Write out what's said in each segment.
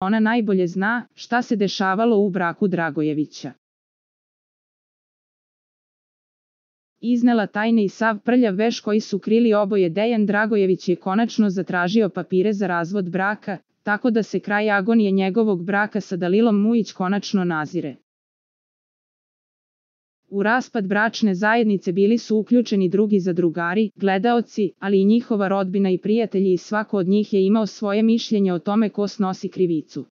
Ona najbolje zna šta se dešavalo u braku Dragojevića. Iznela tajne i sav prljav veš koji su krili oboje Dejan Dragojević je konačno zatražio papire za razvod braka, tako da se kraj agonije njegovog braka sa Dalilom Mujić konačno nazire. U raspad bračne zajednice bili su uključeni drugi zadrugari, gledaoci, ali i njihova rodbina i prijatelji i svako od njih je imao svoje mišljenje o tome ko snosi krivicu.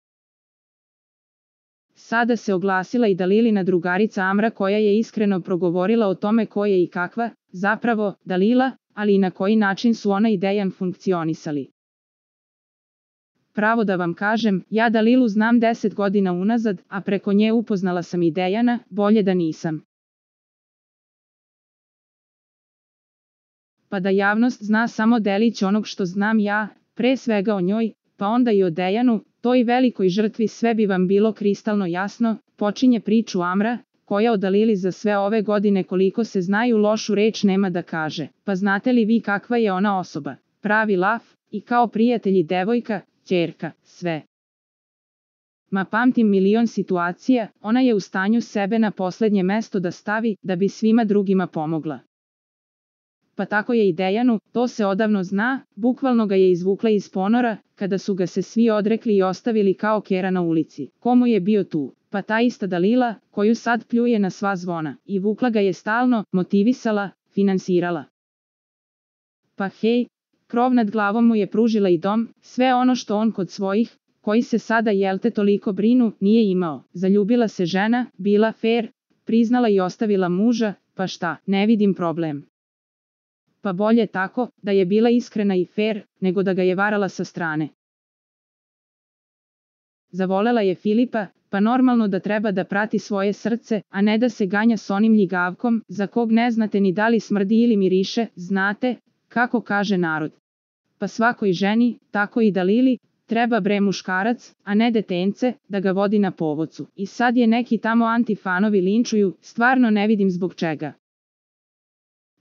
Sada se oglasila i Dalilina drugarica Amra koja je iskreno progovorila o tome ko je i kakva, zapravo, Dalila, ali i na koji način su ona i Dejan funkcionisali. Pravo da vam kažem, ja Dalilu znam 10 godina unazad, a preko nje upoznala sam i Dejana, bolje da nisam. Pa da javnost zna samo delić onog što znam ja, pre svega o njoj, pa onda i o Dejanu, toj velikoj žrtvi sve bi vam bilo kristalno jasno, počinje priču Amra, koja o Dalili za sve ove godine koliko se znaju lošu reč nema da kaže. Pa znate li vi kakva je ona osoba? Pravi laf, i kao prijatelji devojka, ćerka, sve. Ma pamtim milion situacija, ona je u stanju sebe na poslednje mesto da stavi, da bi svima drugima pomogla. Pa tako je i Dejanu, to se odavno zna, bukvalno ga je izvukla iz ponora, kada su ga se svi odrekli i ostavili kao kera na ulici. Komu je bio tu? Pa ta ista Dalila, koju sad pljuje na sva zvona, i vukla ga je stalno, motivisala, finansirala. Pa hej, krov nad glavom mu je pružila i dom, sve ono što on kod svojih, koji se sada jelte toliko brinu, nije imao. Zaljubila se žena, bila fair, priznala i ostavila muža, pa šta, ne vidim problem. Pa bolje tako, da je bila iskrena i fair, nego da ga je varala sa strane. Zavolela je Filipa, pa normalno da treba da prati svoje srce, a ne da se ganja s onim ljigavkom, za kog ne znate ni da li smrdi ili miriše, znate, kako kaže narod. Pa svakoj ženi, tako i Dalili, treba bre muškarac, a ne detence, da ga vodi na povocu. I sad je neki tamo antifanovi linčuju, stvarno ne vidim zbog čega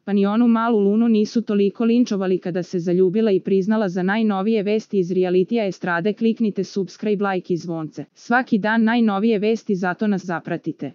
pa ni onu malu lunu nisu toliko linčovali kada se zaljubila i priznala za najnovije vesti iz realitija estrade kliknite subscribe like i zvonce. Svaki dan najnovije vesti zato nas zapratite.